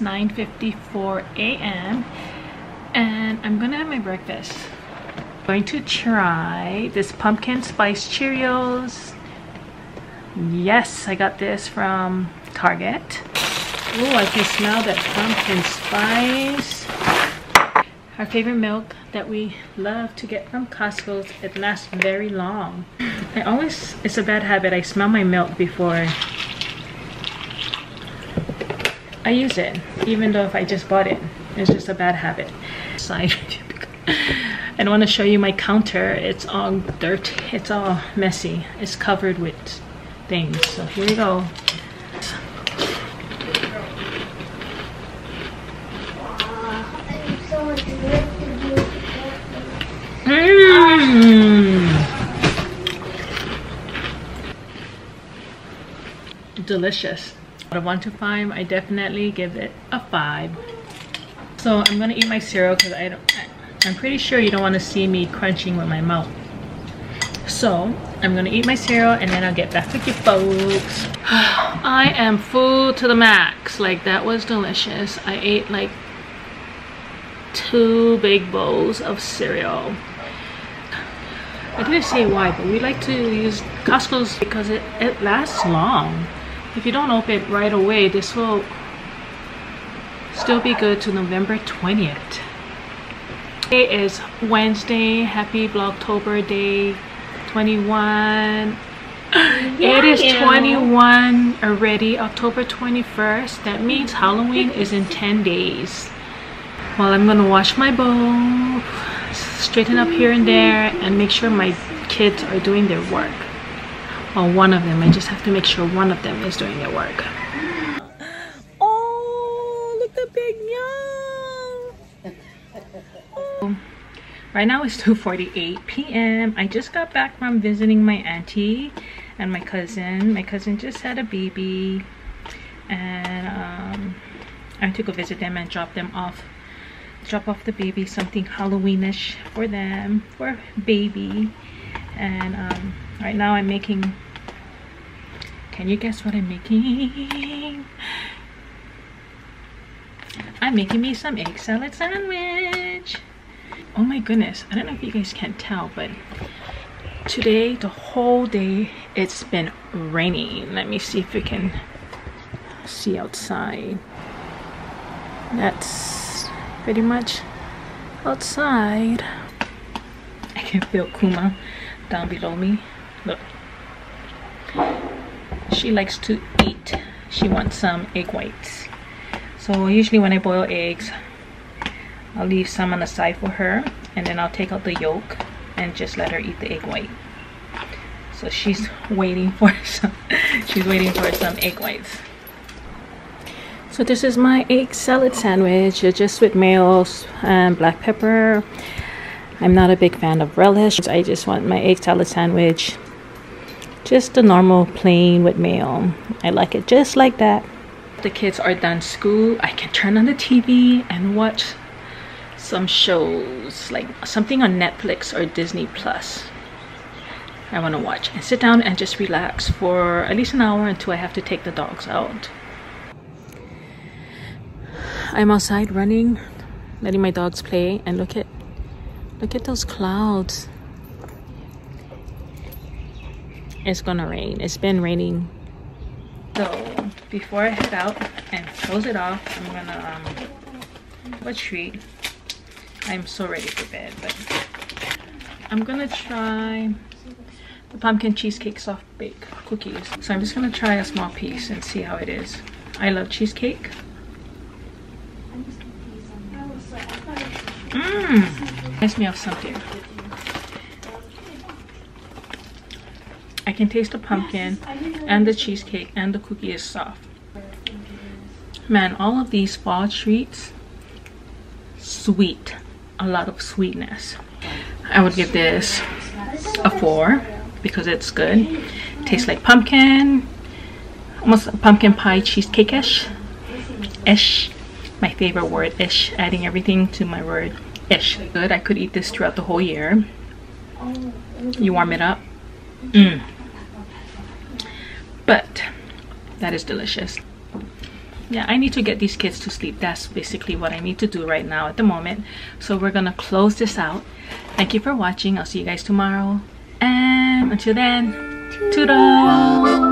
9.54 a.m. and I'm gonna have my breakfast. I'm going to try this pumpkin spice Cheerios. Yes, I got this from Target. Oh, I can smell that pumpkin spice. Our favorite milk that we love to get from Costco, it lasts very long. I always, it's a bad habit, I smell my milk before I use it, even though if I just bought it. It's just a bad habit. Side. I don't want to show you my counter. It's all dirt. It's all messy. It's covered with things. So here we go. Mmm. Delicious. Out of 1 to 5, I definitely give it a 5. So I'm going to eat my cereal because I don't, I'm pretty sure you don't want to see me crunching with my mouth. So I'm going to eat my cereal and then I'll get back with you folks. I am full to the max. Like that was delicious. I ate like two big bowls of cereal. I didn't say why, but we like to use Costco's because it, it lasts long. If you don't open right away, this will still be good to November 20th. Today is Wednesday. Happy Vlogtober Day 21. Yeah, it is 21 already, October 21st. That means Halloween is in 10 days. Well, I'm gonna wash my bowl, straighten up here and there and make sure my kids are doing their work well one of them. I just have to make sure one of them is doing their work. Oh look the big meow right now it's 2:48 p.m I just got back from visiting my auntie and my cousin. My cousin just had a baby and um, I went to go visit them and drop them off drop off the baby something halloweenish for them for baby. And um, right now i'm making can you guess what i'm making i'm making me some egg salad sandwich oh my goodness i don't know if you guys can tell but today the whole day it's been raining let me see if we can see outside that's pretty much outside. I can feel Kuma down below me. Look. She likes to eat. She wants some egg whites. So usually when I boil eggs, I'll leave some on the side for her and then I'll take out the yolk and just let her eat the egg white. So she's waiting for some she's waiting for some egg whites. So this is my egg salad sandwich, uh, just with mayo and black pepper. I'm not a big fan of relish. I just want my egg salad sandwich just a normal plain with mayo. I like it just like that. The kids are done school. I can turn on the TV and watch some shows like something on Netflix or Disney Plus. I want to watch and sit down and just relax for at least an hour until I have to take the dogs out. I'm outside running, letting my dogs play, and look at look at those clouds. It's gonna rain. It's been raining. So before I head out and close it off, I'm gonna um, have a treat. I'm so ready for bed, but I'm gonna try the pumpkin cheesecake soft bake cookies. So I'm just gonna try a small piece and see how it is. I love cheesecake. Mmm. Reminds me of something. I can taste the pumpkin and the cheesecake and the cookie is soft. Man, all of these fall treats, sweet. A lot of sweetness. I would give this a four because it's good. Tastes like pumpkin, almost pumpkin pie cheesecake-ish. Ish my favorite word ish adding everything to my word ish good i could eat this throughout the whole year you warm it up mm. But that is delicious. Yeah i need to get these kids to sleep. That's basically what i need to do right now at the moment. So we're gonna close this out. Thank you for watching. I'll see you guys tomorrow. And until then toodles